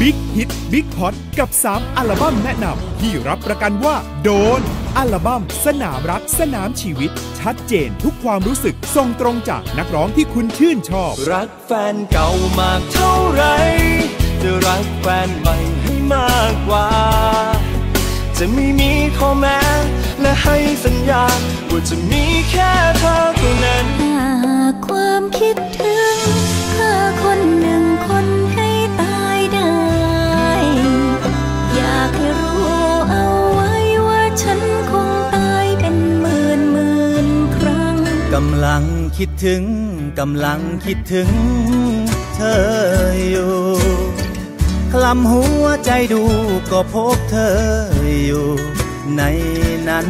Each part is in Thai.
บิ๊กฮิตบิ๊กฮอตกับ 3 อัลบั้มแนะนำที่รับประกันว่า โดน อัลบั้ม สนามรักสนามชีวิต ชัดเจนทุกความรู้สึกทรงตรงจากนักร้องที่คุณชื่นชอบ รักแฟนเก่ามากเท่าไร จะรักแฟนใหม่ให้มากกว่า จะไม่มีข้อแม้และให้สัญญาว่าจะมีแค่เธอเท่านั้นหากความคิดถึง ลังคิดถึง กำลังคิดถึงเธออยู่ คลำหัวใจดูก็พบเธออยู่ในนั้น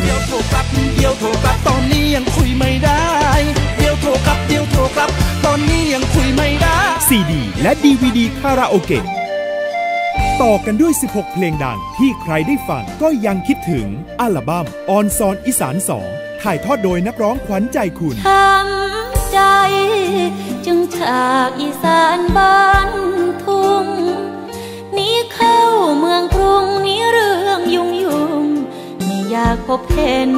เดี๋ยวโทรกลับ เดี๋ยวโทรกลับ ตอนนี้ยังคุยไม่ได้ เดี๋ยวโทรกลับ เดี๋ยวโทรกลับ ตอนนี้ยังคุยไม่ได้ซีดีและดีวีดีคาราโอเกะต่อกันด้วย 16 เพลงดังที่ใครได้ฟังก็ยังคิดถึง อัลบั้มออนซอนอีสาน2 ถ่ายทอดโดยนักร้องขวัญใจคุณทำใจ จึงฉากอีสานบ้านทุ่งหนี้เข้าเมืองกรุงหนี้เรื่องยุ่งยุ่งไม่อยากพบเห็น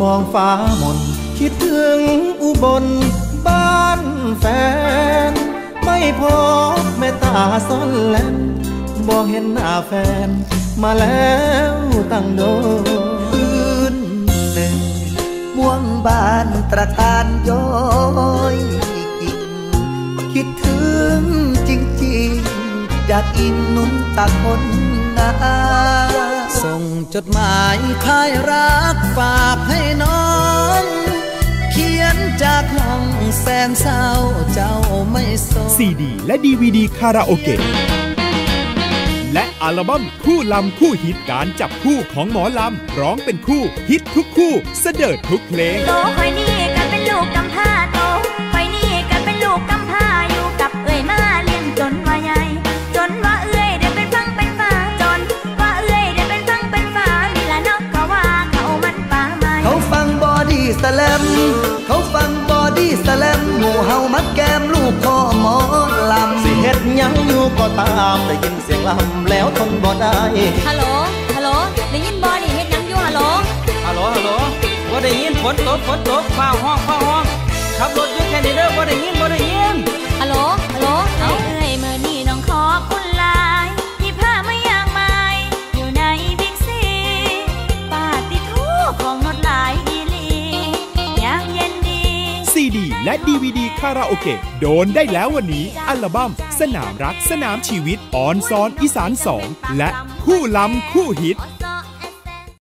มองฟ้ามนคิดถึงอุบลบ้านแฟน ไม่พบแม่ตาซ่อนแลนบ่เห็นหน้าแฟน มาแล้วตั้งโดนคืนหนึ่งม่ วงบานตระการย้อยกิ่งคิดถึงจริงๆอยากอินนุ่นตาคนนาส่งจดหมายพายรักฝากให้น้อง เขียนจากห้องแสนเศร้าเจ้าไม่ส่งซีดีและดีวีดีคาราโอเกะ และอัลบั้มคู่ลำคู่ฮิตการจับคู่ของหมอลำ ร้องเป็นคู่ ฮิตทุกคู่เสดิร์ดทุกเพลงโตคอยนี่กันเป็นลูกกำพร้าโตคอยนี่กันเป็นลูกกำพร้าอยู่กับเอ่ยมาเลี้ยงจนว่าใหญ่จนว่าเอ่ยได้เป็นฟังเป็นฟ้าจนว่าเอ่ยได้เป็นฟังเป็นฟ้านี่ละนกก็ว่าเขามันป่าไม้เขาฟังบอดี้สแลมเขาฟังบอดี้สแลมหมู่เฮามัดแก้ ยังอยู่ก็ตามได้ยินเสียงลำแล้วทนบ่ได้ฮัลโหล ฮัลโหล ได้ยินบอนี่เฮ็ดหยังอยู่ฮัลโหล ฮัลโหลฮัลโหลบ่ได้ยินฝนตกฝนตกฟ้าฮ้องฟ้าฮ้องขับรถอยู่แค่นี้เด้อบ่ได้ยินบ่ได้ยิน ซีดี และดีวดีคาราโอเกะโดนได้แล้ววันนี้ อัลบั้ม สนามรักสนามชีวิต ออนซอนอีสานสองและคู่ล้ำคู่ฮิต